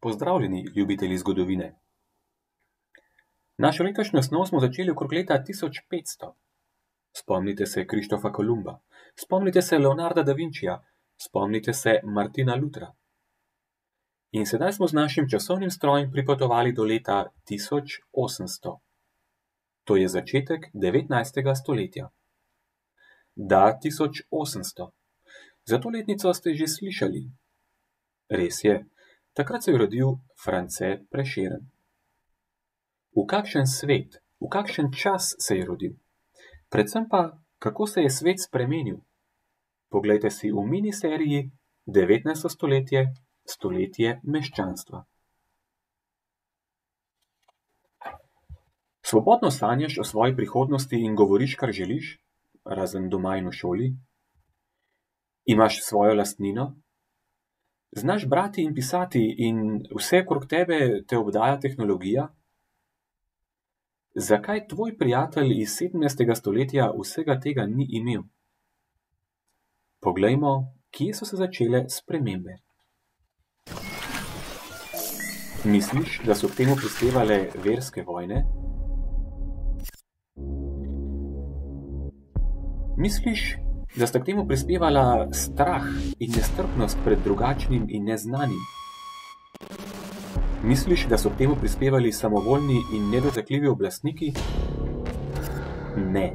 Pozdravljeni, ljubitelji zgodovine. Našo letošnjo snov smo začeli okrog leta tisoč petsto. Spomnite se Krištofa Kolumba, spomnite se Leonarda da Vinčija, spomnite se Martina Lutra. In sedaj smo z našim časovnim strojem pripotovali do leta tisoč osemsto. To je začetek devetnajstega stoletja. Da, tisoč osemsto. Za to letnico ste že slišali. Res je, takrat se je rodil France Prešeren. V kakšen svet, v kakšen čas se je rodil? Predvsem pa, kako se je svet spremenil? Poglejte si v miniseriji Devetnajsto stoletje, stoletje meščanstva. Svobodno sanjaš o svoji prihodnosti in govoriš, kar želiš, razen doma in v šoli? Imaš svojo lastnino? Znaš brati in pisati in vse okrog tebe te obdaja tehnologija? Zakaj tvoj prijatelj iz sedemnajstega stoletja vsega tega ni imel? Poglejmo, kje so se začele spremembe. Misliš, da so k temu prispevale verske vojne? Misliš, da sta k temu prispevala strah in nestrpnost pred drugačnim in neznanim? Misliš, da so k temu prispevali samovoljni in nedotakljivi oblastniki? Ne.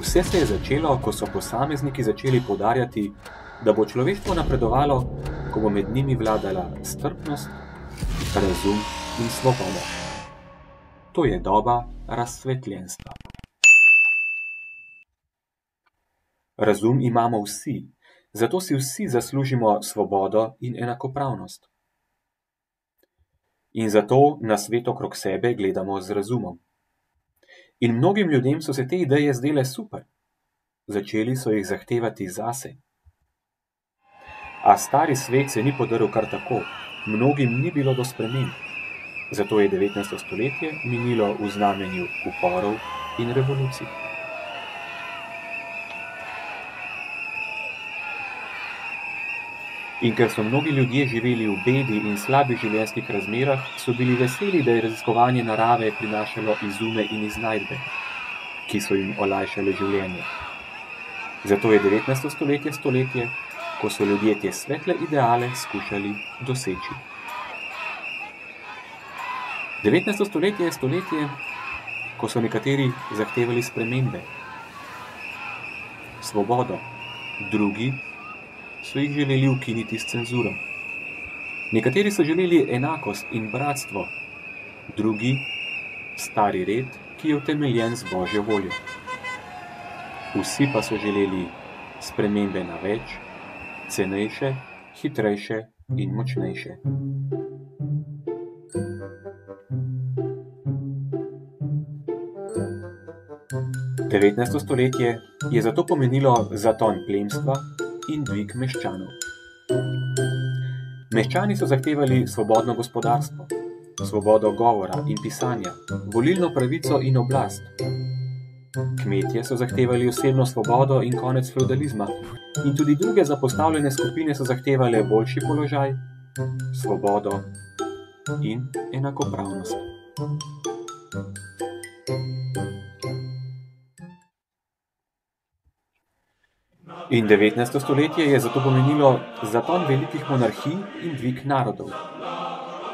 Vse se je začelo, ko so posamezniki začeli poudarjati, da bo človeštvo napredovalo, ko bo med njimi vladala strpnost, razum in svoboda. To je doba razsvetljenstva. Razum imamo vsi, zato si vsi zaslužimo svobodo in enakopravnost. In zato na svet okrog sebe gledamo z razumom. In mnogim ljudem so se te ideje zdele super. Začeli so jih zahtevati zase. A stari svet se ni podrl kar tako, mnogim ni bilo do sprememb. Zato je devetnajsto stoletje minilo v znamenju uporov in revolucij. In ker so mnogi ljudje živeli v bedi in slabih življenjskih razmerah, so bili veseli, da je raziskovanje narave prinašalo izume in iznajdbe, ki so jim olajšale življenje. Zato je devetnajsto stoletje stoletje, ko so ljudje te svetle ideale skušali doseči. Devetnajsto stoletje je stoletje, ko so nekateri zahtevali spremembe, svobodo, drugi so jih želeli ukiniti s cenzuro. Nekateri so želeli enakost in bratstvo, drugi stari red, ki je utemeljen z božjo voljo. Vsi pa so želeli spremembe na več, cenejše, hitrejše in močnejše. Devetnajsto stoletje je zato pomenilo zaton plemstva in dvig meščanov. Meščani so zahtevali svobodno gospodarstvo, svobodo govora in pisanja, volilno pravico in oblast. Kmetje so zahtevali osebno svobodo in konec fevdalizma, in tudi druge zapostavljene skupine so zahtevale boljši položaj, svobodo in enakopravnost. In devetnajsto stoletje je zato pomenilo zaton velikih monarhij in dvig narodov.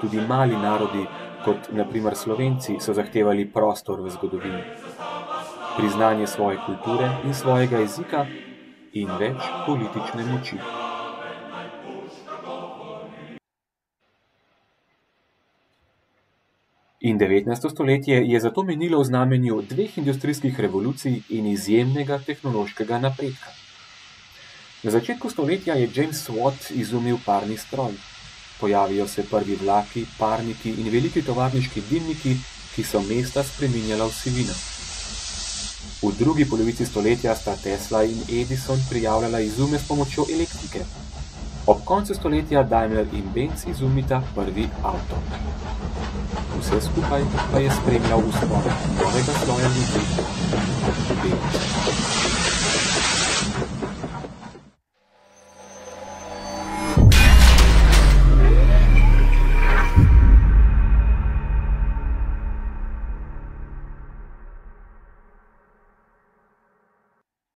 Tudi mali narodi, kot na primer Slovenci, so zahtevali prostor v zgodovini, priznanje svoje kulture in svojega jezika in več politične moči. In devetnajsto stoletje je zato minilo v znamenju dveh industrijskih revolucij in izjemnega tehnološkega napredka. Na začetku stoletja je James Watt izumil parni stroj. Pojavijo se prvi vlaki, parniki in veliki tovarniški dimniki, ki so mesta spreminjala v sivino. V drugi polovici stoletja sta Tesla in Edison prijavljala izume s pomočjo elektrike. Ob koncu stoletja Daimler in Benz izumita prvi avto. Vse skupaj pa je spremljal vzpon novega sloja ljudi, ljudi